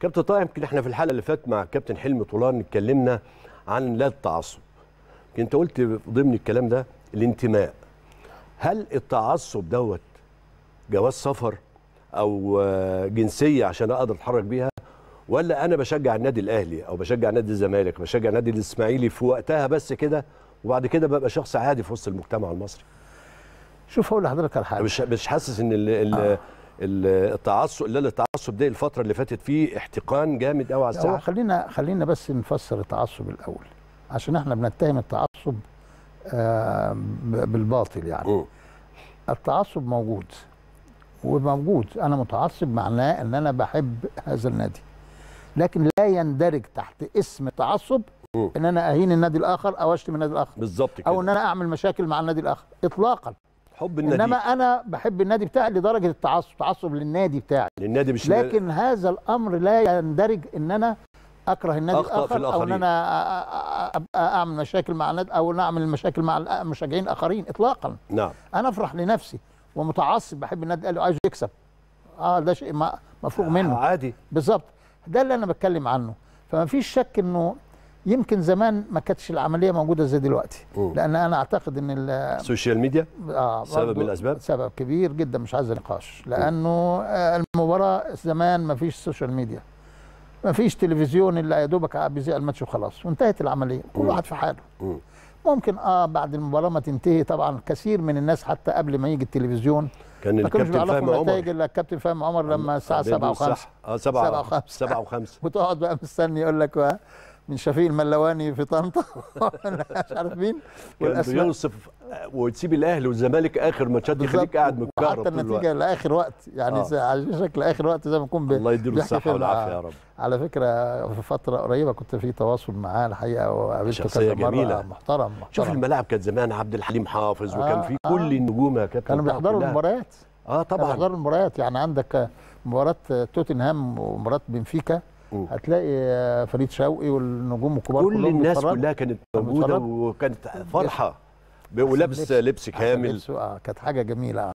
كابتن طه يمكن إحنا في الحلقة اللي فاتت مع كابتن حلمي طولان اتكلمنا عن لا التعصب. أنت قلت ضمن الكلام ده الانتماء. هل التعصب دوت جواز سفر أو جنسية عشان أقدر أتحرك بيها؟ ولا أنا بشجع النادي الأهلي أو بشجع نادي الزمالك بشجع نادي الإسماعيلي في وقتها بس كده وبعد كده ببقى شخص عادي في وسط المجتمع المصري؟ شوف أقول لحضرتك على حاجة. مش مش حاسس إن ال ال آه. ال- التعصب لا التعصب ده الفترة اللي فاتت فيه احتقان جامد قوي على الساحة. خلينا خلينا بس نفسر التعصب الأول عشان إحنا بنتهم التعصب آه، بالباطل يعني. التعصب موجود وموجود. أنا متعصب معناه إن أنا بحب هذا النادي لكن لا يندرج تحت اسم التعصب مم. إن أنا أهين النادي الآخر أو أشتم النادي الآخر بالظبط أو إن أنا أعمل مشاكل مع النادي الآخر اطلاقا. حب النادي. إنما أنا بحب النادي بتاعي لدرجة التعصب تعصب للنادي بتاعي. النادي مش لكن هذا الأمر لا يندرج إن أنا أكره النادي الآخر أو إن. أنا أبقى أعمل مشاكل مع النادي أو إن أعمل مشاكل مع المشجعين الاخرين اطلاقا. نعم. أنا أفرح لنفسي ومتعصب بحب النادي الأهلي وعايزه يكسب. آه ده شيء مفروغ منه. عادي. بالظبط. ده اللي أنا بتكلم عنه. فما فيش شك إنه يمكن زمان ما كانتش العملية موجودة زي دلوقتي مم. لأن أنا أعتقد إن ال- السوشيال ميديا آه سبب من الأسباب؟ سبب كبير جدا مش عايز نقاش لأنه آه، المباراة زمان ما فيش social media ما فيش تلفزيون إلا يا دوبك بيذيع الماتش وخلاص وانتهت العملية كل. واحد في حاله مم. ممكن آه بعد المباراة ما تنتهي طبعا كثير من الناس حتى قبل ما يجي التلفزيون كان الكابتن فهمي النتائج عمر إلا الكابتن فهمي عمر لما الساعة بيدوا 7 و5 الصح. آه 7 سبعة وخمسة. 7 و5 وتقعد بقى مستني يقول لك من شفيق الملواني في طنطا مش عارف مين والأسماء بيوصف آه، وتسيب الأهلي والزمالك آخر ماتشات يخليك. قاعد متكهرب طول النتيجة لآخر وقت يعني آه. آه. شكل آخر وقت زي ما يكون بي- الله يديله الصحة. والعافية. يا رب على فكرة في فترة قريبة كنت في تواصل معاه الحقيقة وقابلته كذا مرة جميلة. محترم محترم شوف الملاعب كانت زمان عبد الحليم حافظ وكان آه، في آه. كل النجوم يا كابتن كانوا بيحضروا. المباريات آه طبعا بيحضروا المباريات يعني عندك مباراة توتنهام ومباراة بنفيكا. هتلاقي فريد شوقي والنجوم الكبار كل كلهم الناس بيتفرجوا. كلها كانت موجودة. وكانت فرحة ولابس لبس- لبس كامل آه كانت حاجة جميلة